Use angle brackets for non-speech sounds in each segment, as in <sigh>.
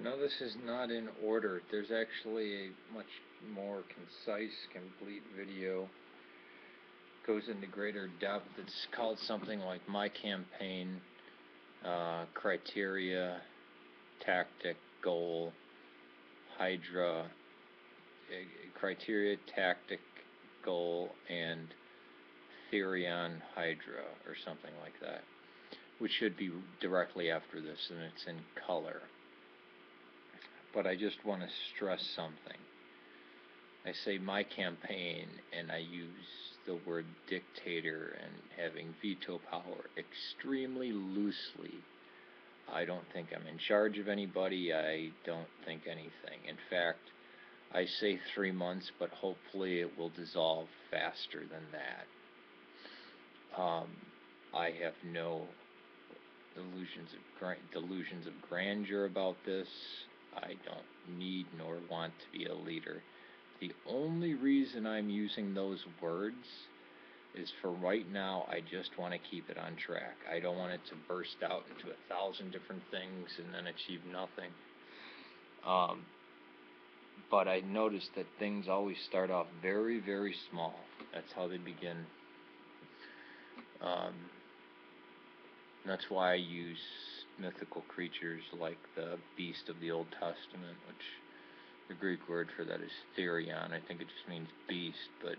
No, this is not in order. There's actually a much more concise, complete video. Goes into greater depth. It's called something like My Campaign, uh, Criteria, Tactic, Goal, Hydra, uh, Criteria, Tactic, Goal, and Theory on Hydra, or something like that. Which should be directly after this, and it's in color but I just want to stress something. I say my campaign, and I use the word dictator and having veto power extremely loosely. I don't think I'm in charge of anybody. I don't think anything. In fact, I say three months, but hopefully it will dissolve faster than that. Um, I have no delusions of delusions of grandeur about this. I don't need nor want to be a leader. The only reason I'm using those words is for right now, I just want to keep it on track. I don't want it to burst out into a thousand different things and then achieve nothing. Um, but I noticed that things always start off very, very small. That's how they begin. Um, that's why I use mythical creatures like the beast of the Old Testament, which the Greek word for that is therion. I think it just means beast, but <sighs>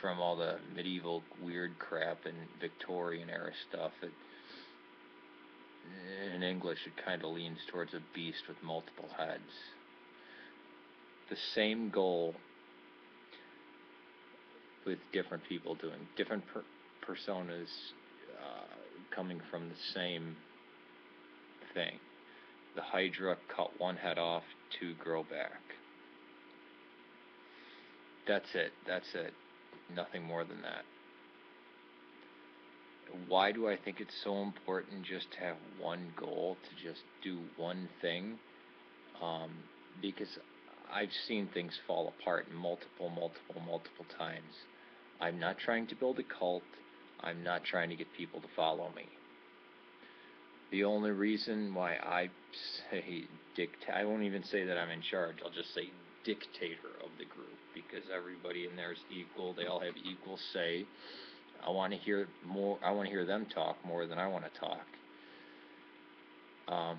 from all the medieval weird crap and Victorian era stuff, it, in English it kind of leans towards a beast with multiple heads. The same goal with different people doing different per personas coming from the same thing. The Hydra cut one head off to grow back. That's it. That's it. Nothing more than that. Why do I think it's so important just to have one goal, to just do one thing? Um, because I've seen things fall apart multiple, multiple, multiple times. I'm not trying to build a cult. I'm not trying to get people to follow me. The only reason why I say dictate, I won't even say that I'm in charge. I'll just say dictator of the group because everybody in there is equal. They all have equal say. I want to hear more. I want to hear them talk more than I want to talk. Um,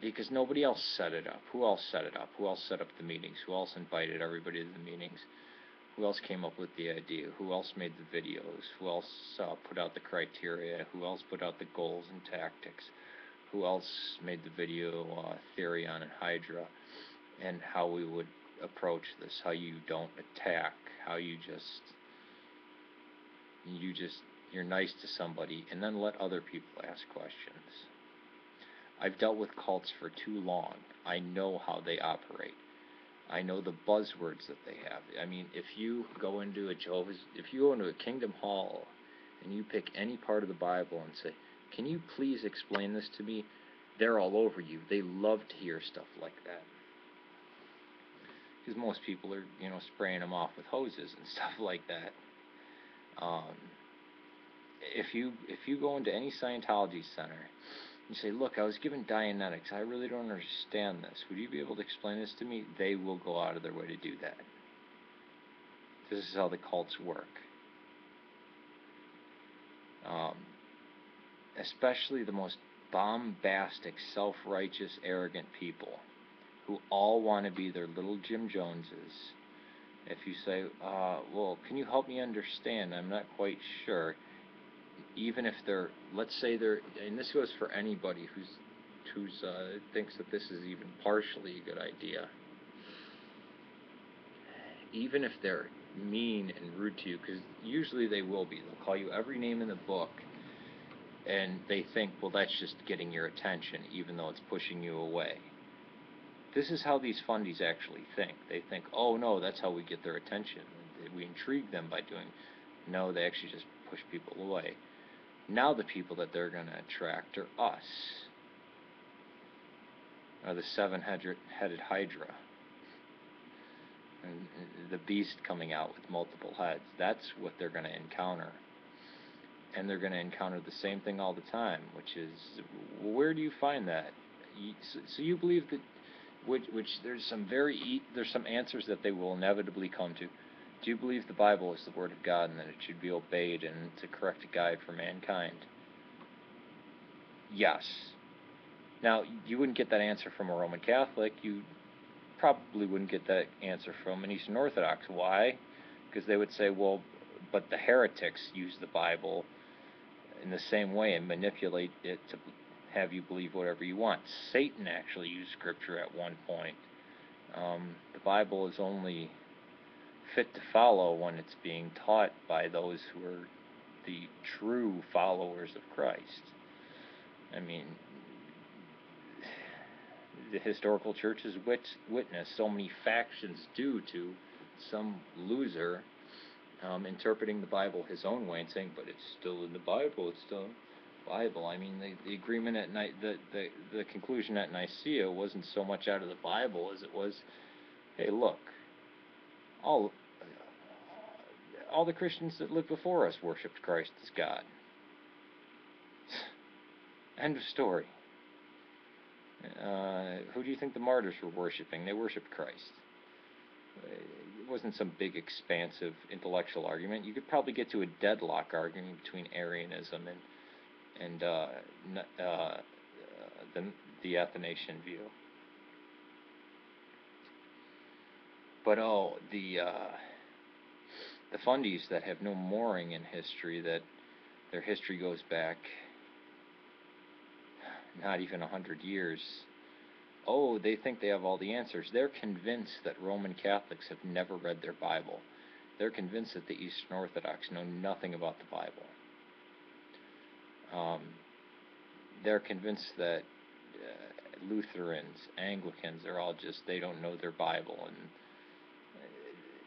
because nobody else set it up. Who else set it up? Who else set up the meetings? Who else invited everybody to the meetings? Who else came up with the idea? Who else made the videos? Who else uh, put out the criteria? Who else put out the goals and tactics? Who else made the video uh, Therion and Hydra? And how we would approach this, how you don't attack, how you just you just you're nice to somebody and then let other people ask questions. I've dealt with cults for too long. I know how they operate. I know the buzzwords that they have. I mean, if you go into a Jehovah's, if you go into a Kingdom Hall and you pick any part of the Bible and say, "Can you please explain this to me?" They're all over you. They love to hear stuff like that. Because most people are, you know, spraying them off with hoses and <laughs> stuff like that. Um, if you if you go into any Scientology center you say, look, I was given Dianetics. I really don't understand this. Would you be able to explain this to me? They will go out of their way to do that. This is how the cults work. Um, especially the most bombastic, self-righteous, arrogant people who all want to be their little Jim Joneses. If you say, uh, well, can you help me understand? I'm not quite sure even if they're, let's say they're, and this goes for anybody who's, who's uh, thinks that this is even partially a good idea. Even if they're mean and rude to you, because usually they will be. They'll call you every name in the book, and they think, well, that's just getting your attention, even though it's pushing you away. This is how these fundies actually think. They think, oh no, that's how we get their attention. We intrigue them by doing. No, they actually just push people away. Now the people that they're going to attract are us. Are the seven-headed Hydra. And uh, the beast coming out with multiple heads. That's what they're going to encounter. and they're going to encounter the same thing all the time, which is, where do you find that? So, so you believe that, which, which there's some very e- there's some answers that they will inevitably come to. Do you believe the Bible is the Word of God and that it should be obeyed and it's a correct guide for mankind? Yes. Now, you wouldn't get that answer from a Roman Catholic. You probably wouldn't get that answer from an Eastern Orthodox. Why? Because they would say, well, but the heretics use the Bible in the same way and manipulate it to have you believe whatever you want. Satan actually used Scripture at one point. Um, the Bible is only fit to follow when it's being taught by those who are the true followers of Christ. I mean, the historical church has wit- witnessed so many factions due to some loser um, interpreting the Bible his own way and saying, "But it's still in the Bible. It's still Bible." I mean, the, the agreement at night, the, the the conclusion at Nicaea wasn't so much out of the Bible as it was, "Hey, look, all all the Christians that lived before us worshipped Christ as God." <sighs> End of story. Uh, who do you think the martyrs were worshiping? They worshiped Christ. It wasn't some big, expansive intellectual argument. You could probably get to a deadlock argument between Arianism and and uh, uh, the the Athanasian view. But oh, the uh, the fundies that have no mooring in history, that their history goes back not even a hundred years. Oh, they think they have all the answers. They're convinced that Roman Catholics have never read their Bible. They're convinced that the Eastern Orthodox know nothing about the Bible. Um, they're convinced that uh, Lutherans, Anglicans they're all just, they don't know their Bible. And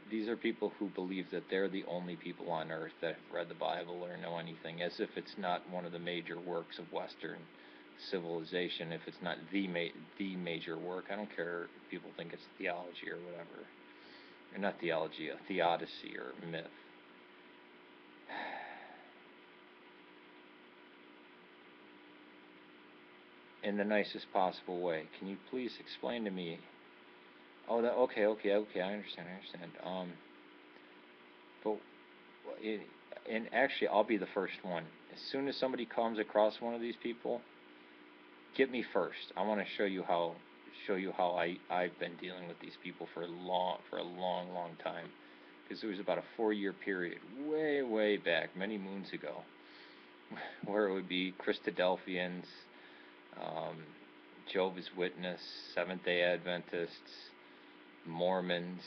these are people who believe that they're the only people on earth that have read the Bible or know anything, as if it's not one of the major works of Western civilization if it's not the ma- the major work. I don't care if people think it's theology or whatever. Or not theology, a theodicy or myth. <sighs> In the nicest possible way. Can you please explain to me? Oh, that okay, okay, okay. I understand. I understand. Um, but it, and actually, I'll be the first one. As soon as somebody comes across one of these people, get me first. I want to show you how show you how I I've been dealing with these people for a long for a long long time because it was about a four year period way way back many moons ago <laughs> where it would be Christadelphians, um, Jehovah's Witness, Seventh Day Adventists, Mormons,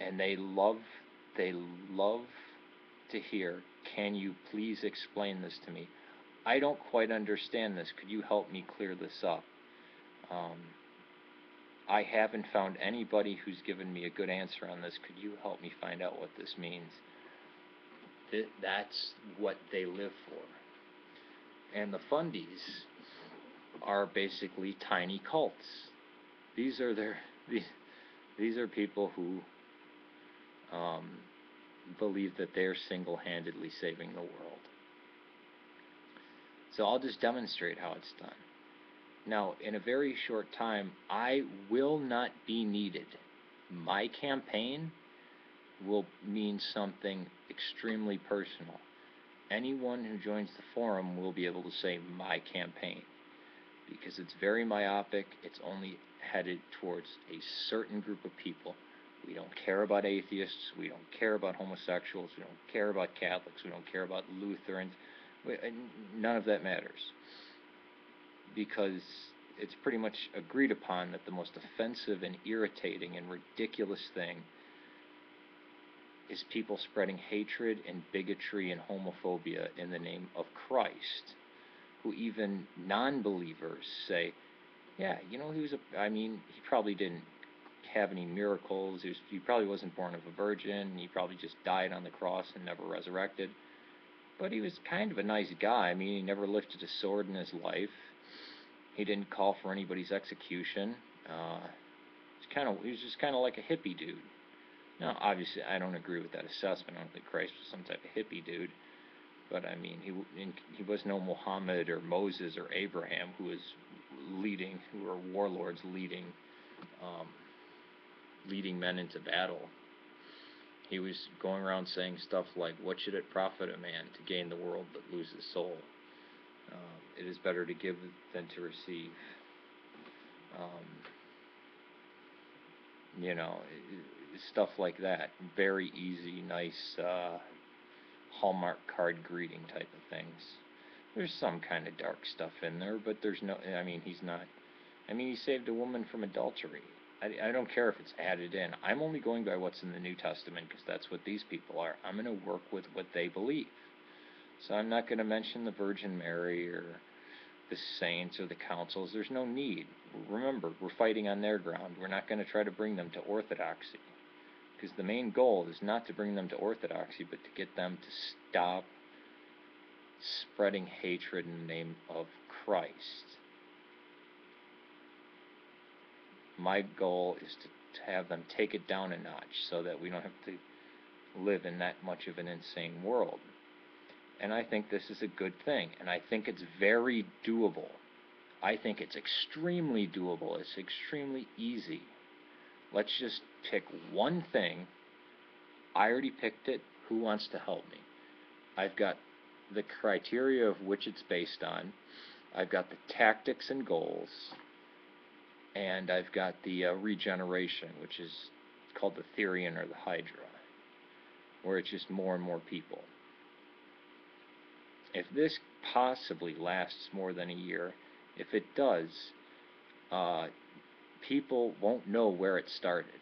and they love they love to hear. Can you please explain this to me? I don't quite understand this. Could you help me clear this up? Um, I haven't found anybody who's given me a good answer on this. Could you help me find out what this means? Th- that's what they live for. And the fundies are basically tiny cults. These are their these are people who um, believe that they're single-handedly saving the world. So I'll just demonstrate how it's done. Now, in a very short time, I will not be needed. My campaign will mean something extremely personal. Anyone who joins the forum will be able to say my campaign because it's very myopic. It's only headed towards a certain group of people. We don't care about atheists. We don't care about homosexuals. We don't care about Catholics. We don't care about Lutherans. None of that matters because it's pretty much agreed upon that the most offensive and irritating and ridiculous thing is people spreading hatred and bigotry and homophobia in the name of Christ, who even non believers say, yeah, you know, he was a, I mean, he probably didn't have any miracles. He, was, he probably wasn't born of a virgin. He probably just died on the cross and never resurrected. But he was kind of a nice guy. I mean, he never lifted a sword in his life. He didn't call for anybody's execution. Uh, he's kind of he was just kind of like a hippie dude. Now, obviously, I don't agree with that assessment. I don't think Christ was some type of hippie dude. But I mean, he he was no Muhammad or Moses or Abraham who was leading, who were warlords leading, um, leading men into battle. He was going around saying stuff like, "What should it profit a man to gain the world but lose his soul? Um, it is better to give than to receive." Um, you know, stuff like that. Very easy, nice uh, Hallmark card greeting type of things. There's some kind of dark stuff in there, but there's no. I mean, he's not. I mean, he saved a woman from adultery. I, I don't care if it's added in. I'm only going by what's in the New Testament because that's what these people are. I'm going to work with what they believe. So I'm not going to mention the Virgin Mary or the saints or the councils. There's no need. Remember, we're fighting on their ground. We're not going to try to bring them to orthodoxy. Because the main goal is not to bring them to orthodoxy, but to get them to stop spreading hatred in the name of Christ. My goal is to, have them take it down a notch so that we don't have to live in that much of an insane world. And I think this is a good thing, and I think it's very doable. I think it's extremely doable. It's extremely easy. Let's just pick one thing. I already picked it. Who wants to help me? I've got the criteria of which it's based on. I've got the tactics and goals. And I've got the uh, regeneration, which is called the Therion or the Hydra, where it's just more and more people. If this possibly lasts more than a year, if it does, uh, people won't know where it started.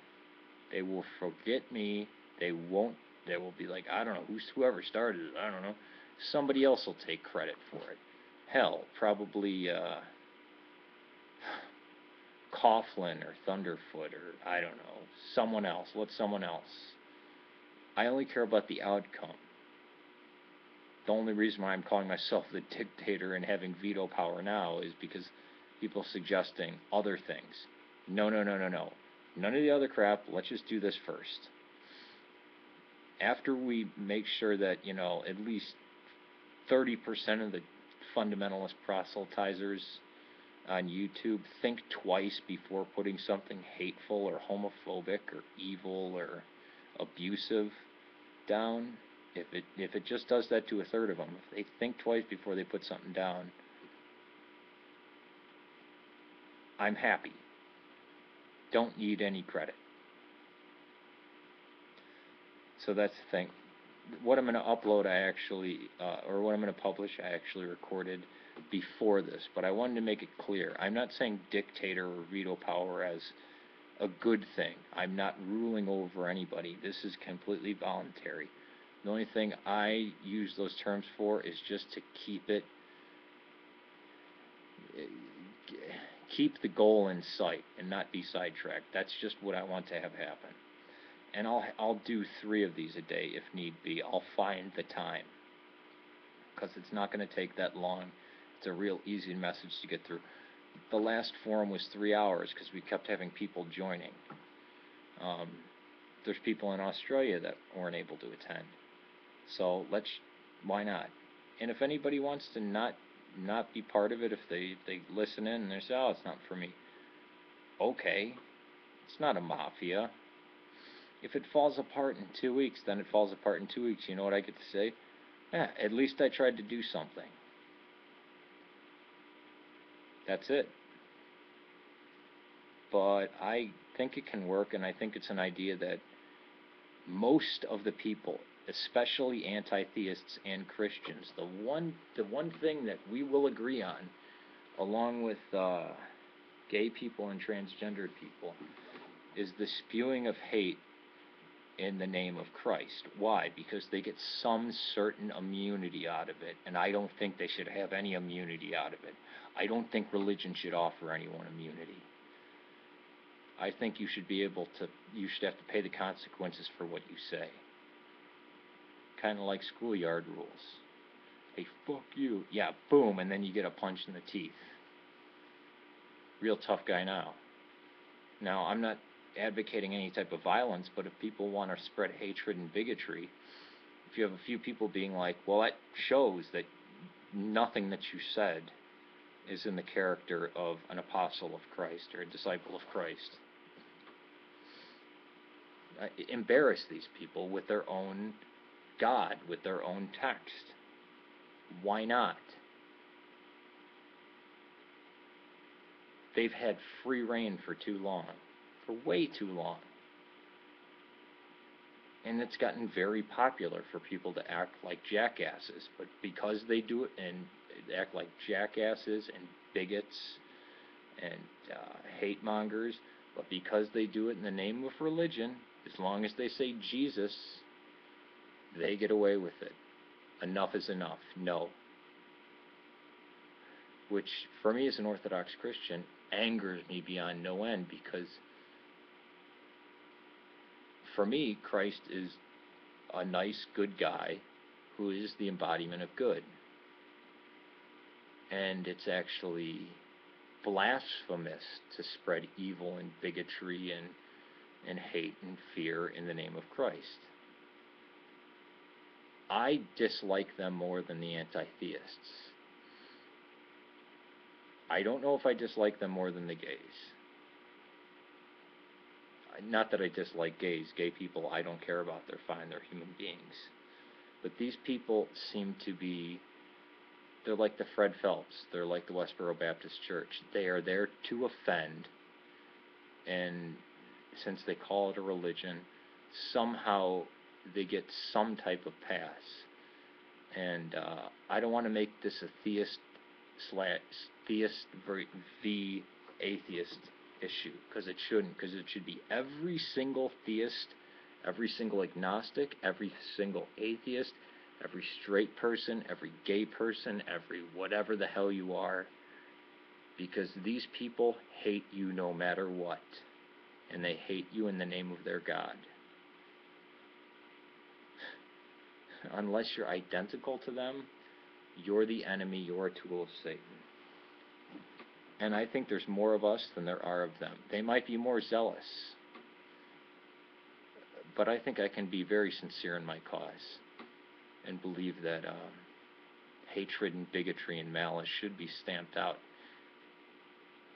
They will forget me. They won't. They will be like, I don't know who's whoever started it. I don't know. Somebody else will take credit for it. Hell, probably uh, <sighs> Coughlin or Thunderfoot or I don't know. Someone else. Let someone else. I only care about the outcome. The only reason why I'm calling myself the dictator and having veto power now is because people suggesting other things. No, no, no, no, no. None of the other crap. Let's just do this first. After we make sure that, you know, at least 30% of the fundamentalist proselytizers on YouTube think twice before putting something hateful or homophobic or evil or abusive down, if it if it just does that to a third of them, if they think twice before they put something down, I'm happy. Don't need any credit. So that's the thing. What I'm going to upload, I actually, uh, or what I'm going to publish, I actually recorded before this, but I wanted to make it clear. I'm not saying dictator or veto power as a good thing. I'm not ruling over anybody. This is completely voluntary. The only thing I use those terms for is just to keep it, eh, keep the goal in sight and not be sidetracked. That's just what I want to have happen. And I'll I'll do three of these a day if need be. I'll find the time because it's not going to take that long. It's a real easy message to get through. The last forum was three hours because we kept having people joining. Um, there's people in Australia that weren't able to attend. So let's, why not? And if anybody wants to not not be part of it, if they they listen in and they say, oh, it's not for me. Okay, it's not a mafia. If it falls apart in two weeks, then it falls apart in two weeks. You know what I get to say? Yeah, at least I tried to do something. That's it. But I think it can work, and I think it's an idea that most of the people, especially anti-theists and Christians, the one the one thing that we will agree on, along with uh, gay people and transgendered people, is the spewing of hate in the name of Christ. Why? Because they get some certain immunity out of it, and I don't think they should have any immunity out of it. I don't think religion should offer anyone immunity. I think you should be able to, you should have to pay the consequences for what you say. Kind of like schoolyard rules. Hey, fuck you. Yeah, boom, and then you get a punch in the teeth. Real tough guy now. Now, I'm not advocating any type of violence, but if people want to spread hatred and bigotry, if you have a few people being like, well, that shows that nothing that you said is in the character of an apostle of Christ or a disciple of Christ. Uh, embarrass these people with their own God, with their own text. Why not? They've had free reign for too long, for way too long. And it's gotten very popular for people to act like jackasses. But because they do it and act like jackasses and bigots and uh, hate mongers, but because they do it in the name of religion, as long as they say Jesus, they get away with it. Enough is enough. No. Which, for me as an Orthodox Christian, angers me beyond no end because for me, Christ is a nice, good guy who is the embodiment of good. And it's actually blasphemous to spread evil and bigotry and, and hate and fear in the name of Christ. I dislike them more than the anti theists. I don't know if I dislike them more than the gays. Not that I dislike gays. Gay people, I don't care about. They're fine. They're human beings. But these people seem to be. They're like the Fred Phelps. They're like the Westboro Baptist Church. They are there to offend. And since they call it a religion, somehow they get some type of pass. And uh, I don't want to make this a theist slash theist v atheist issue because it shouldn't because it should be every single theist every single agnostic every single atheist every straight person every gay person every whatever the hell you are because these people hate you no matter what and they hate you in the name of their god unless you're identical to them you're the enemy you're a tool of satan and I think there's more of us than there are of them. They might be more zealous, but I think I can be very sincere in my cause and believe that uh, hatred and bigotry and malice should be stamped out.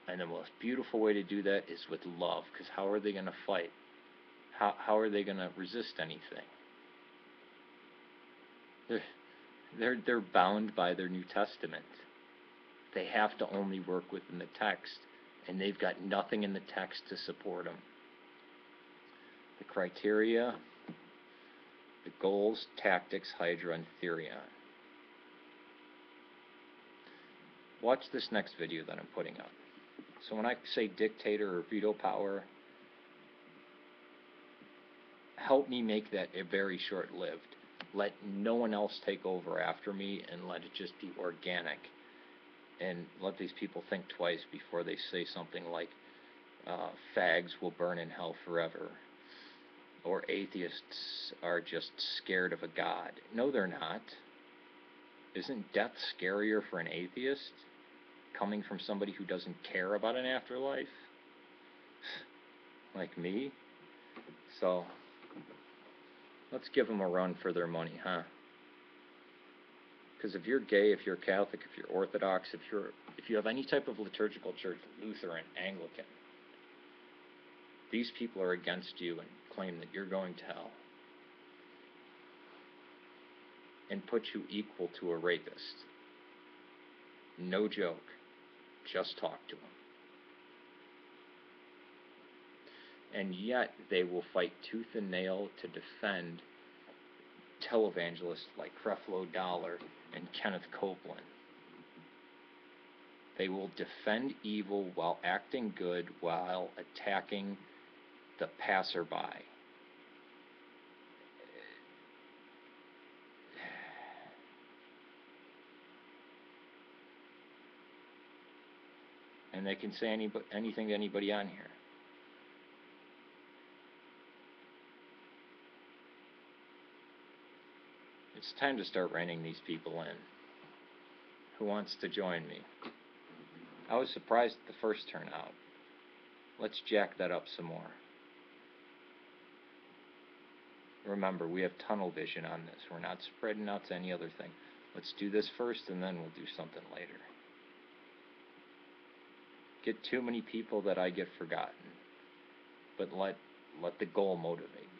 And the most beautiful way to do that is with love, because how are they going to fight? How, how are they going to resist anything? They're, they're, they're bound by their New Testament. They have to only work within the text, and they've got nothing in the text to support them. The criteria, the goals, tactics, Hydra, and Therion. Watch this next video that I'm putting up. So when I say dictator or veto power, help me make that a very short-lived. Let no one else take over after me and let it just be organic and let these people think twice before they say something like uh, fags will burn in hell forever or atheists are just scared of a god. No, they're not. Isn't death scarier for an atheist coming from somebody who doesn't care about an afterlife? <laughs> like me? So, let's give them a run for their money, huh? Because if you're gay, if you're Catholic, if you're Orthodox, if you're if you have any type of liturgical church, Lutheran, Anglican, these people are against you and claim that you're going to hell and put you equal to a rapist. No joke. Just talk to them. And yet they will fight tooth and nail to defend televangelists like Creflo Dollar and Kenneth Copeland. They will defend evil while acting good while attacking the passerby. And they can say any, anything to anybody on here. It's time to start reining these people in. Who wants to join me? I was surprised at the first turnout. Let's jack that up some more. remember, we have tunnel vision on this. We're not spreading out to any other thing. Let's do this first and then we'll do something later. Get too many people that I get forgotten. But let let the goal motivate